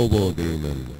Over Gaming